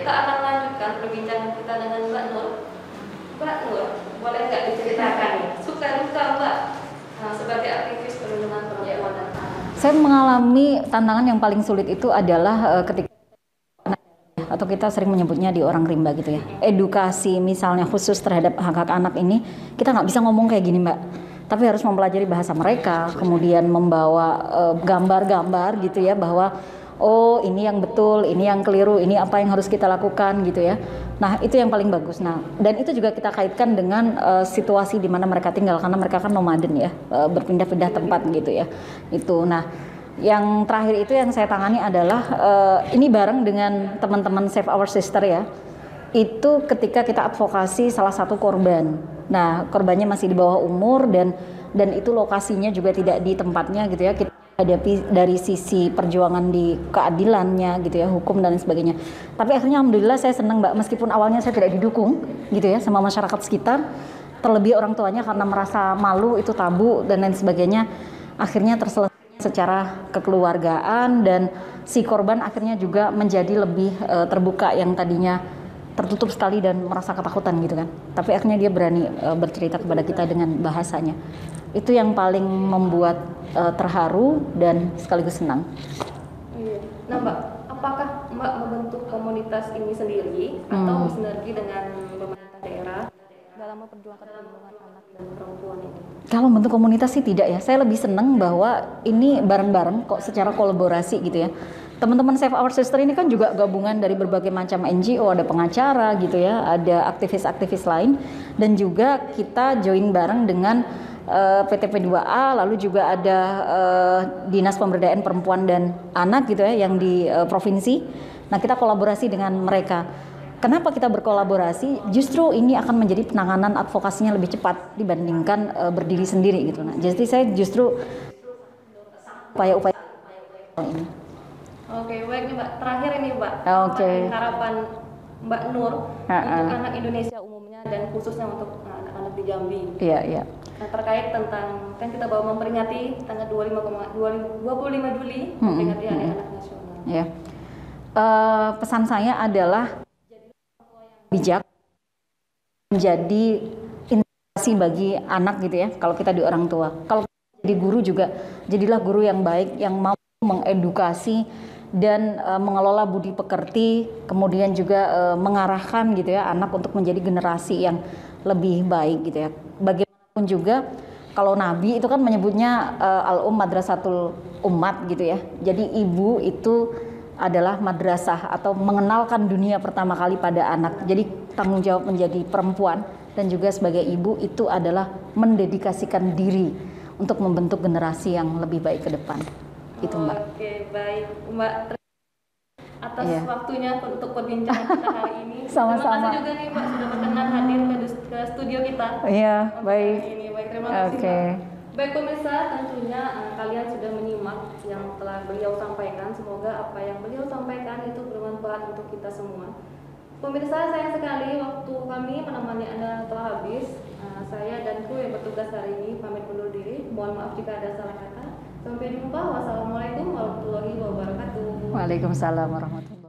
kita akan lanjutkan perbincangan kita dengan Mbak Nur. Mbak Nur, boleh nggak diceritakan suka duka Mbak nah, sebagai aktivis perlindungan perempuan dan anak? Saya mengalami tantangan yang paling sulit itu adalah uh, ketika atau kita sering menyebutnya di orang rimba gitu ya edukasi misalnya khusus terhadap hak hak anak ini kita nggak bisa ngomong kayak gini mbak tapi harus mempelajari bahasa mereka kemudian membawa eh, gambar-gambar uh, gitu ya bahwa oh ini yang betul ini yang keliru ini apa yang harus kita lakukan gitu ya nah itu yang paling bagus nah dan itu juga kita kaitkan dengan uh, situasi di mana mereka tinggal karena mereka kan nomaden ya uh, berpindah-pindah tempat gitu ya itu nah yang terakhir itu yang saya tangani adalah uh, ini bareng dengan teman-teman Save Our Sister ya. Itu ketika kita advokasi salah satu korban. Nah, korbannya masih di bawah umur dan dan itu lokasinya juga tidak di tempatnya gitu ya. Kita hadapi dari sisi perjuangan di keadilannya gitu ya, hukum dan sebagainya. Tapi akhirnya alhamdulillah saya senang Mbak meskipun awalnya saya tidak didukung gitu ya sama masyarakat sekitar. Terlebih orang tuanya karena merasa malu itu tabu dan lain sebagainya. Akhirnya terselesaikan secara kekeluargaan dan si korban akhirnya juga menjadi lebih uh, terbuka yang tadinya tertutup sekali dan merasa ketakutan gitu kan. Tapi akhirnya dia berani uh, bercerita kepada kita dengan bahasanya. Itu yang paling membuat uh, terharu dan sekaligus senang. Iya. Nah, Mbak, apakah Mbak membentuk komunitas ini sendiri hmm. atau bersinergi dengan pemerintah daerah dalam memperjuangkan perlindungan anak dan perempuan ini? Kalau bentuk komunitas sih tidak ya. Saya lebih senang bahwa ini bareng-bareng kok secara kolaborasi gitu ya. Teman-teman Save Our Sister ini kan juga gabungan dari berbagai macam NGO, ada pengacara gitu ya, ada aktivis-aktivis lain dan juga kita join bareng dengan uh, PT P2A lalu juga ada uh, Dinas Pemberdayaan Perempuan dan Anak gitu ya yang di uh, provinsi. Nah, kita kolaborasi dengan mereka Kenapa kita berkolaborasi? Justru ini akan menjadi penanganan advokasinya lebih cepat dibandingkan uh, berdiri sendiri gitu. Nah, jadi saya justru upaya-upaya ini. Oke, baik nih Mbak. Terakhir ini Mbak. Oke. Harapan Mbak Nur uh -uh. untuk anak Indonesia umumnya dan khususnya untuk anak-anak di Jambi. Iya, iya. Nah, terkait tentang kan kita baru memperingati tanggal 25, 25 Juli memperingati Hari Anak Nasional. Iya. Uh, pesan saya adalah bijak menjadi inspirasi bagi anak gitu ya kalau kita di orang tua kalau jadi guru juga jadilah guru yang baik yang mau mengedukasi dan e, mengelola budi pekerti kemudian juga e, mengarahkan gitu ya anak untuk menjadi generasi yang lebih baik gitu ya bagaimanapun juga kalau nabi itu kan menyebutnya e, al um madrasatul umat gitu ya jadi ibu itu adalah madrasah atau mengenalkan dunia pertama kali pada anak. Jadi tanggung jawab menjadi perempuan dan juga sebagai ibu itu adalah mendedikasikan diri untuk membentuk generasi yang lebih baik ke depan. Itu Mbak. Oke, baik. Mbak atas yeah. waktunya untuk perbincangan kita hari ini. Sama-sama. Terima kasih juga nih Mbak sudah berkenan hadir ke, studio kita. Iya, yeah, baik. Ini. Baik, terima kasih. Oke. Okay. Baik pemirsa, tentunya uh, kalian sudah menyimak yang telah beliau sampaikan. Semoga apa yang beliau sampaikan itu bermanfaat untuk kita semua. Pemirsa, sayang sekali waktu kami menemani Anda telah habis. Uh, saya dan kru yang bertugas hari ini pamit undur diri. Mohon maaf jika ada salah kata. Sampai jumpa. Wassalamualaikum warahmatullahi wabarakatuh. Waalaikumsalam warahmatullahi